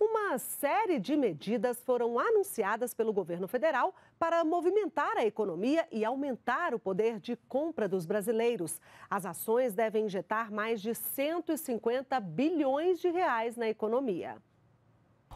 Uma série de medidas foram anunciadas pelo governo federal para movimentar a economia e aumentar o poder de compra dos brasileiros. As ações devem injetar mais de 150 bilhões de reais na economia.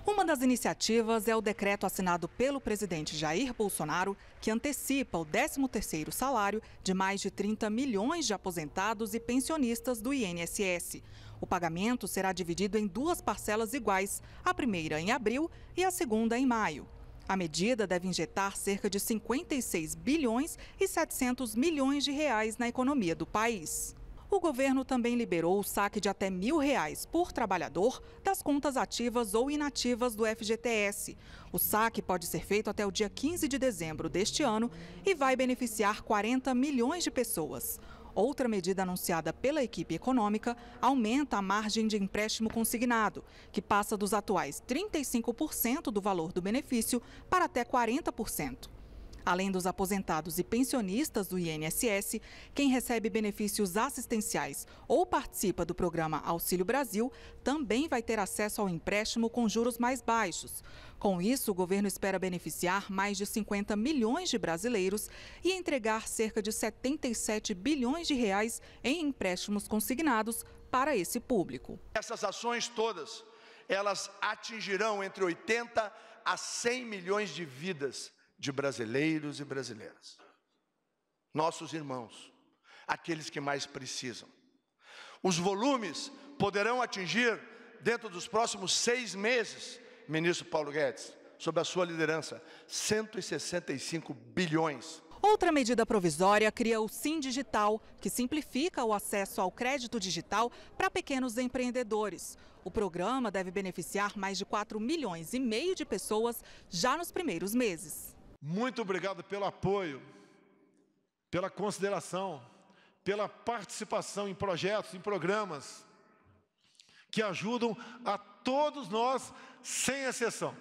Uma das iniciativas é o decreto assinado pelo presidente Jair Bolsonaro, que antecipa o 13º salário de mais de 30 milhões de aposentados e pensionistas do INSS. O pagamento será dividido em duas parcelas iguais, a primeira em abril e a segunda em maio. A medida deve injetar cerca de 56 bilhões e 700 milhões de reais na economia do país. O governo também liberou o saque de até mil reais por trabalhador das contas ativas ou inativas do FGTS. O saque pode ser feito até o dia 15 de dezembro deste ano e vai beneficiar 40 milhões de pessoas. Outra medida anunciada pela equipe econômica aumenta a margem de empréstimo consignado, que passa dos atuais 35% do valor do benefício para até 40%. Além dos aposentados e pensionistas do INSS, quem recebe benefícios assistenciais ou participa do programa Auxílio Brasil também vai ter acesso ao empréstimo com juros mais baixos. Com isso, o governo espera beneficiar mais de 50 milhões de brasileiros e entregar cerca de 77 bilhões de reais em empréstimos consignados para esse público. Essas ações todas, elas atingirão entre 80 a 100 milhões de vidas de brasileiros e brasileiras. Nossos irmãos, aqueles que mais precisam. Os volumes poderão atingir, dentro dos próximos seis meses, ministro Paulo Guedes, sob a sua liderança, 165 bilhões. Outra medida provisória cria o Sim Digital, que simplifica o acesso ao crédito digital para pequenos empreendedores. O programa deve beneficiar mais de 4 milhões e meio de pessoas já nos primeiros meses. Muito obrigado pelo apoio, pela consideração, pela participação em projetos, em programas que ajudam a todos nós, sem exceção.